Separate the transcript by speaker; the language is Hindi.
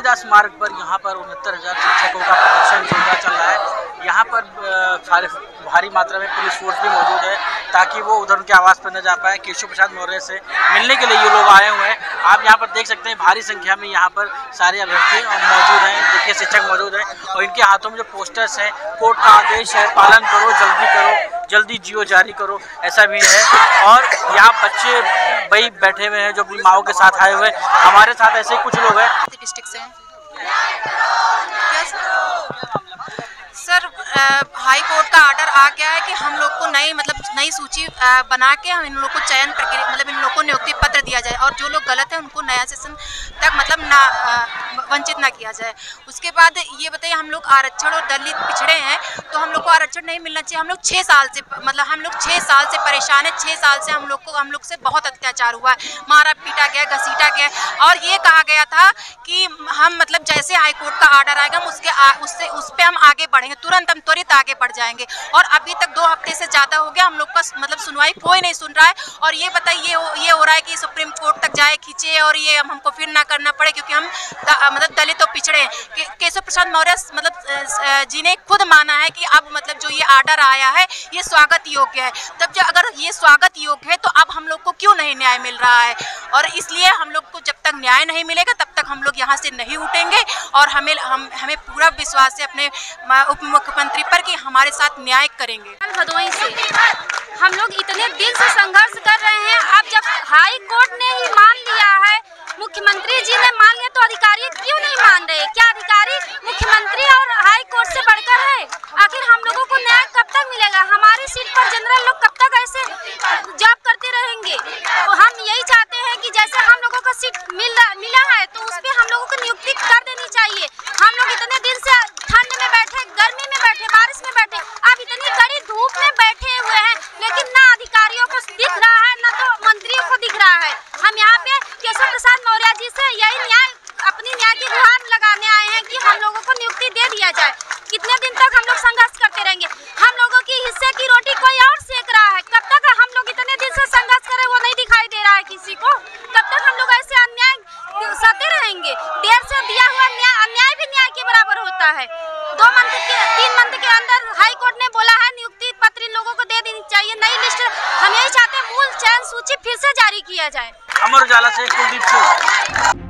Speaker 1: रविदास मार्ग पर यहाँ पर उनहत्तर हज़ार शिक्षकों का प्रदर्शन जोरदार चल रहा है। यहाँ पर भारी मात्रा में पुलिस फोर्स भी मौजूद है, ताकि वो उधर उनके आवास पर न जा पाए। केशव प्रसाद मौर्य से मिलने के लिए ये लोग आए हुए हैं। आप यहाँ पर देख सकते हैं, भारी संख्या में यहाँ पर सारे अभ्यर्थी मौजूद हैं, देखिए शिक्षक मौजूद हैं। और इनके हाथों में जो पोस्टर्स हैं, कोर्ट का आदेश है, पालन करो, जल्दी करो। जल्दी जियो जारी करो, ऐसा भी है। और यहाँ बच्चे भाई बैठे हुए हैं जो अपनी माओ के साथ आए हुए हैं। हमारे साथ ऐसे कुछ लोग हैं।
Speaker 2: डिस्ट्रिक्ट से सर हाई कोर्ट का आ गया है कि हम लोग को नई मतलब नई सूची बना के हम इन लोग को चयन प्रक्रिया मतलब इन लोग को नियुक्ति पत्र दिया जाए और जो लोग गलत हैं उनको नया सेशन तक मतलब ना वंचित ना किया जाए। उसके बाद ये बताइए, हम लोग आरक्षण और दलित पिछड़े हैं तो हम लोग को आरक्षण नहीं मिलना चाहिए। हम लोग छः साल से मतलब हम लोग छः साल से परेशान है। छः साल से हम लोग को, हम लोग से बहुत अत्याचार हुआ है। मारा पीटा गया, घसीटा गया। और ये कहा गया था कि हम मतलब जैसे हाईकोर्ट का ऑर्डर आएगा, हम उसके उससे, उस पर हम आगे बढ़ेंगे। तुरंत हम त्वरित आगे बढ़ जाएँगे। और अभी तक दो हफ़्ते से ज़्यादा हो गया हम लोग का मतलब सुनवाई कोई नहीं सुन रहा है। और ये बताइए ये हो, ये हो रहा है कि सुप्रीम कोर्ट तक जाए खींचे और ये हम हमको फिर ना करना पड़े क्योंकि हम मतलब दलित और पिछड़े हैं। केशव प्रसाद मौर्य मतलब जी ने खुद माना है कि अब मतलब जो ये आर्डर आया है ये स्वागत योग्य है। तब जो अगर ये स्वागत योग्य है तो अब हम लोग को क्यों नहीं न्याय मिल रहा है? और इसलिए हम लोग को जब तक न्याय नहीं मिलेगा तब तक हम लोग यहाँ से नहीं उठेंगे और हमें, हम, हमें पूरा विश्वास है अपने उप मुख्यमंत्री पर कि हमारे साथ न्याय करेंगे।
Speaker 3: भदोई से हम लोग इतने दिन से संघर्ष कर रहे हैं। अब जब हाई कोर्ट ने ही मान लिया है, मुख्यमंत्री जी ने मान लिया तो अधिकारी क्यों नहीं मान रहे? क्या अधिकारी मुख्यमंत्री और हाई कोर्ट से बढ़कर है आखिर हम लोगों को न्याय कब तक मिलेगा हमारी सीट पर जनरल लोग कब तक ऐसे जॉब करते रहेंगे तो हम यही चाहते हैं कि जैसे हम लोगों को सीट मिल मिला है तो उस पर हम लोगों को नियुक्ति कर देनी चाहिए हम लोग इतने दिन से ठंड में बैठे, गर्मी में बैठे, बारिश में बैठे अब इतनी कड़ी धूप में बैठे हुए हैं, लेकिन ना अधिकारियों को दिख रहा है, ना तो मंत्रियों को दिख रहा है। हम यहाँ पे केशव प्रसाद मौर्य जी से यही न्याय, अपनी न्याय की गुहार लगाने आए हैं कि हम लोगों को नियुक्ति दे दिया जाए। कितने दिन तक हम लोग संघर्ष करते रहेंगे। हम लोगों की हिस्से की रोटी कोई और सेक रहा है कब तक हम लोग इतने दिन से संघर्ष करें वो नहीं दिखाई दे रहा है किसी को कब तक हम लोग ऐसे अन्याय सहते रहेंगे देर से दिया हुआ न्याय अन्याय भी न्याय के बराबर होता है। दो मंथ के, तीन मंथ के अंदर हाई कोर्ट ने बोला है, नियुक्ति पत्र लोगों को दे देनी चाहिए। नई लिस्ट हम यही चाहते हैं मूल चयन सूची फिर से जारी किया जाए।
Speaker 1: अमर उजाला से कुलदीप सिंह।